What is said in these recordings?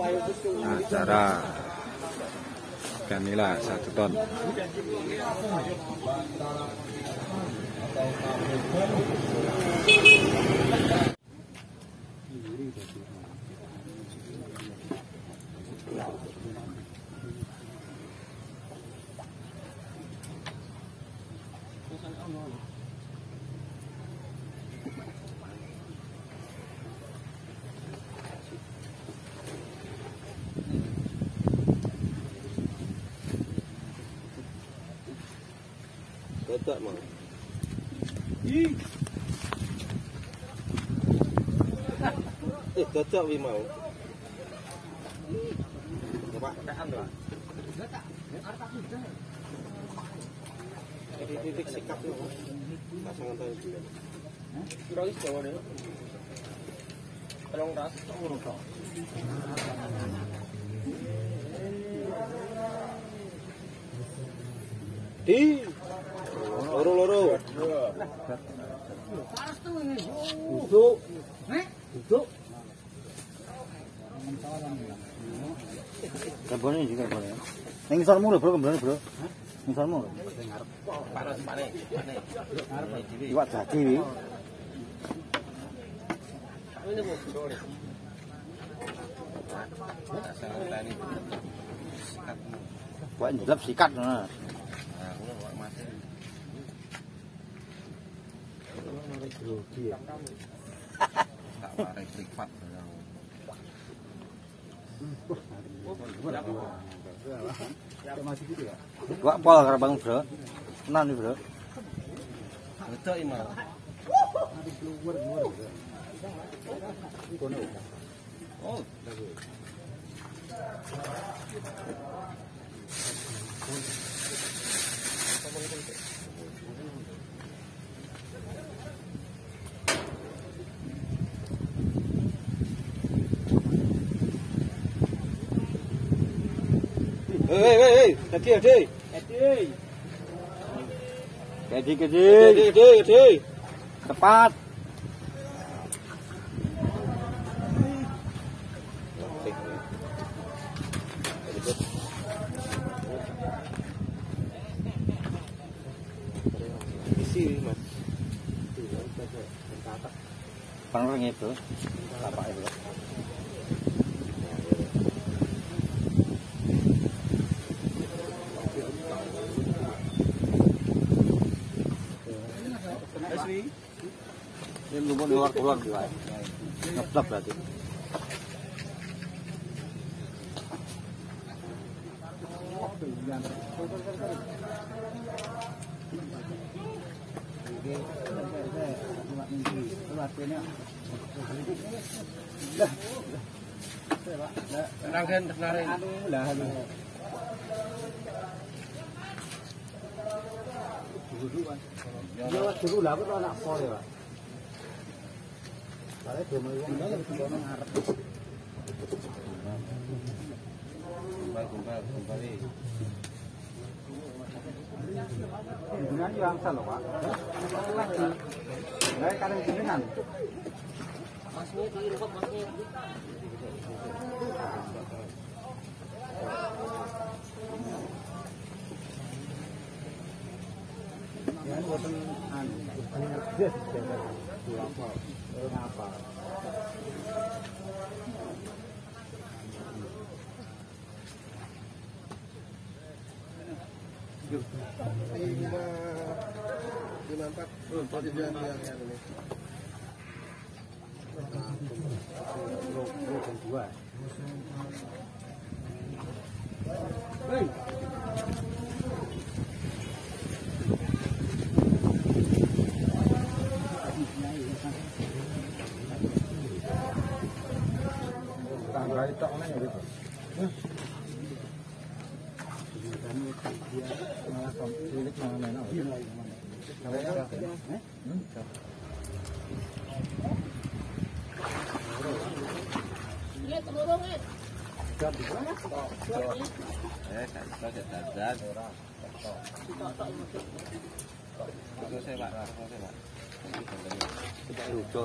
acara. Kanila satu ton Cocok mau. Eh, cocok wi mau. Coba tekan tuh. Titik sikap tuh. Pasangan tahu. Deh. Tolong ras, urut. Di. Duduk. Duduk. Karbonnya juga boleh. Ning Bro, kembali. Iwak dadi. Ini mau sore. Sikat. Nah, Tak warai privat. Pol karo Bang, Bro. Tenan Bro. Betul. Oh, Hei, hei, hei, hati, hati, Jadi hati. Tepat. Isi, mas. Bang rengi, Bro. Tapak itu. Ini lumut di luar keluar juga. Ngeplak berarti. Tenang kan, tenang kan. Ya wis dulu lah kok anak pol ya, Pak. Soalnya dua miliar ini kono ngarep. Kumpal, kumpal, kumpali. Jenengan yo angsal lho, Pak. Lagi. Lah kareng jenengan. Ya, anu. Dua apa? Ngapa? Lima, lima empat. Oh, empat yang ini. dua. Tangga itu ana ya gitu. Malah kok cilik malah main. Iya lagi. Eh, satu saja dan. Selesai pak, selesai pak. Tidak lucu.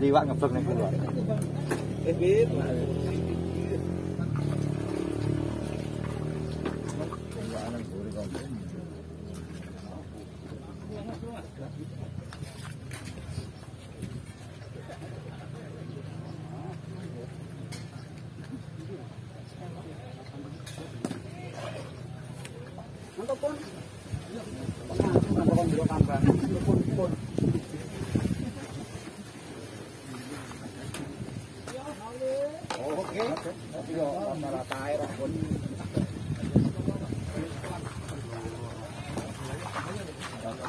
gì bạn ngập phật này? Không biết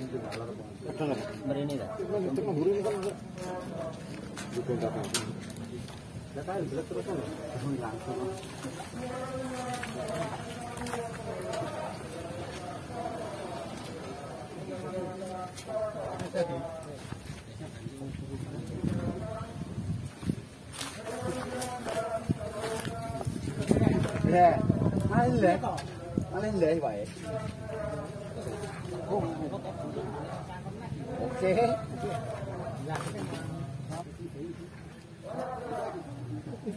Belum mbak? Betul nggak? Merini dah. Untuk memburu ini kan Bukan kakak. Tidak tahu, bila terus kan? Langsung. Ya, malah, malah leh baik. Oke.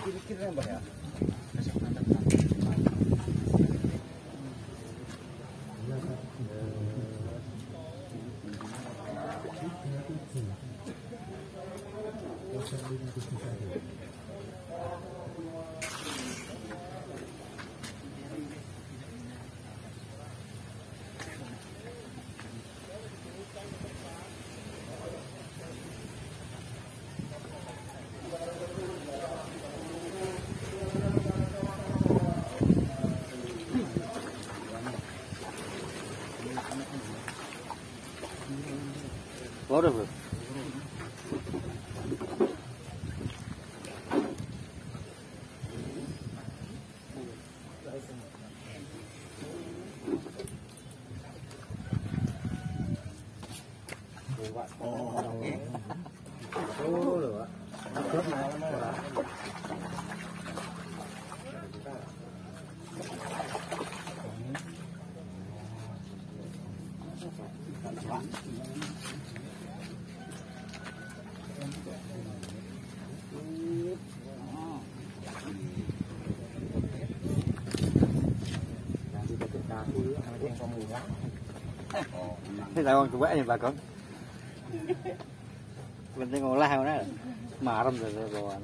Kira-kira mbak ya? Baru ini tawon juga ya pak kon penting ngolah mana marem tuh tuh tawon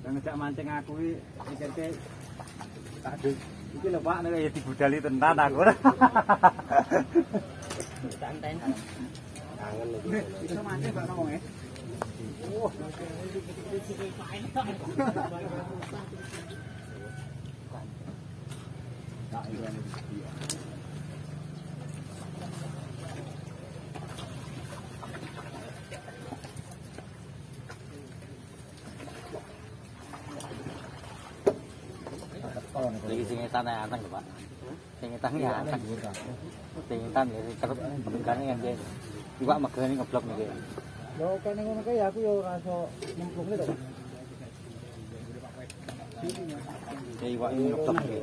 dan ngejak mancing aku ini jadi tak ada Iki lho pak nek ya dibudali tenan aku santai kangen lagi bisa mancing pak ngomong ya Oh, Jadi sini tanah anak ya pak. Sini tanahnya anak. Sini tanah ya terus bukannya yang dia. Iwak makan ini ngeblok nih dia. Yo kan yang ngono kaya aku yo rasa nyemplung itu. Ya iwak ini ngeblok nih.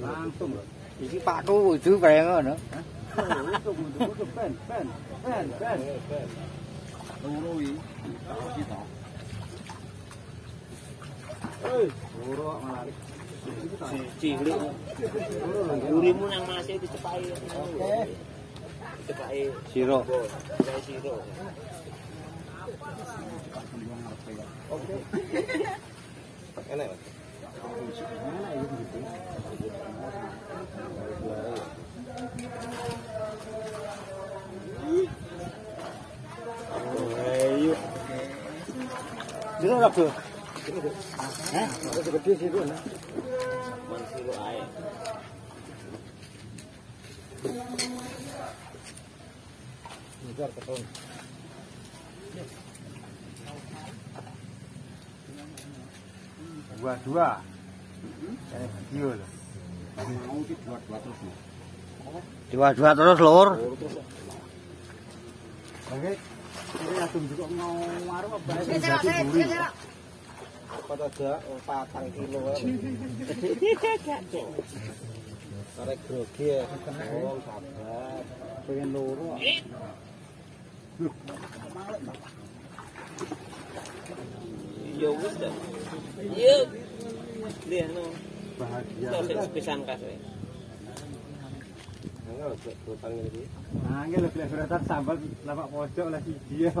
Langsung. Iki Pakku wuju kaya ngono. Siro. Oke. Enak. Ayo. Siro ora, Bro? Gede sih ae. Ngejar ketong. Dua dua. Kayak video lho. Dua dua terus lur. Oke. Ini juga mau apa? Apa ada patang kilo Tarik grogi ya. Oh, sabar. Pengen loro. Ya wis dah. Iya. Lihat no. Bahagia. Sing pisan kas we. Enggak, utang ini. Angel lebih berat sambal lapak pojok lagi dia.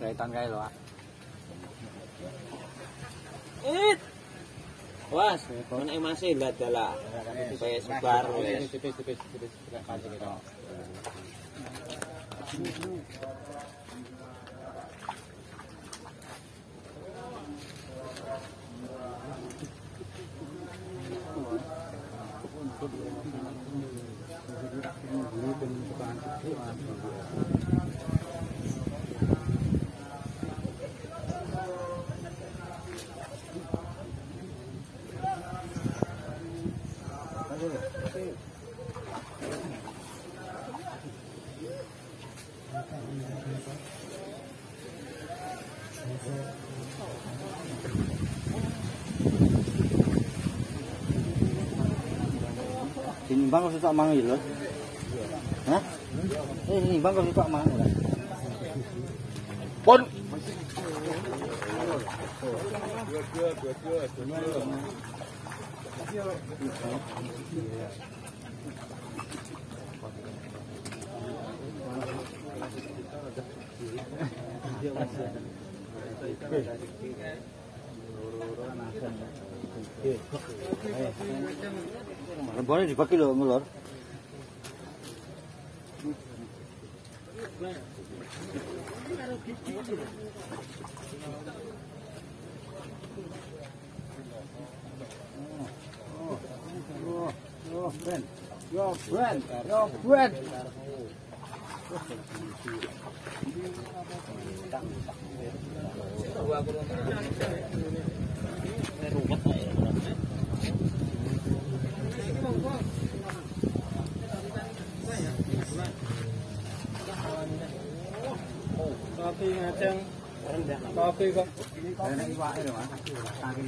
Kaitan kae lho, Pak. It. Was, nek masih ndadalah. Supaya sebar wis. Dinimbang kok tak mangan lho. Hah? Eh dinimbang kok tak mangan ora. Pun. Rembone dibagi lho ngulur. Yo, Ben. Yo, Ben. Yo, Ben. Ngajeng Kopi kok.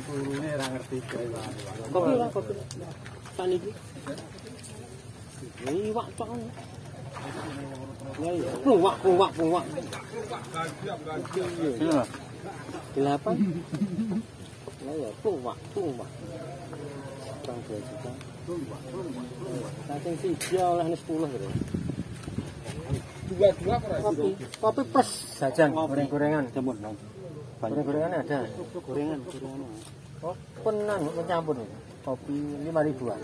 Turune ora ngerti kok iwake. Kopi kopi. Saniki. Ini wak cok. Ya ya. Wak wak wak. Sini lho. Delapan. Ya ya. Wak wak. kurang dua juta Saking siji oleh ini sepuluh gitu Dua-dua apa kopi. Kopi plus. Jajan goreng-gorengan. Jamun goreng-gorengan ada. Gorengan gorengan oh penan mencampur kopi lima ribuan.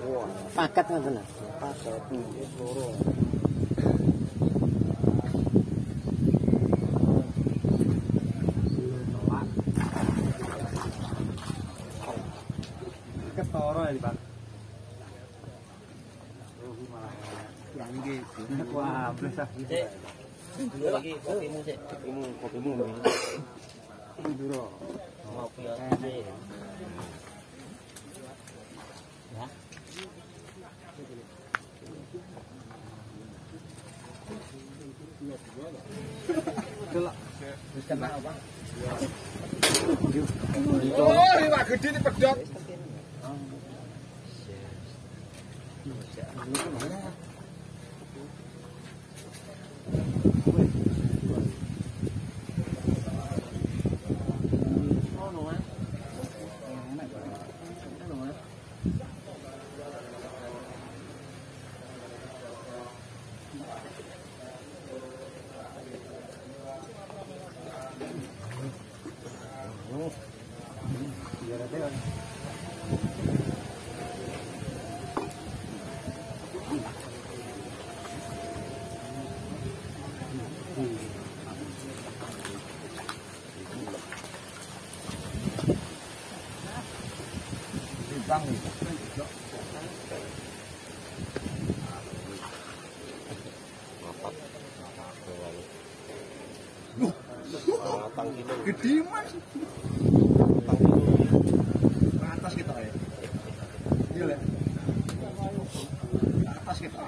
Paket nggak benar paket. Ketoro ya Pak yang gitu Dulu lagi. Ya. Oh, ini wak gede ini pedot. Gede mas. Atas kita ya. Iya lah. Atas kita.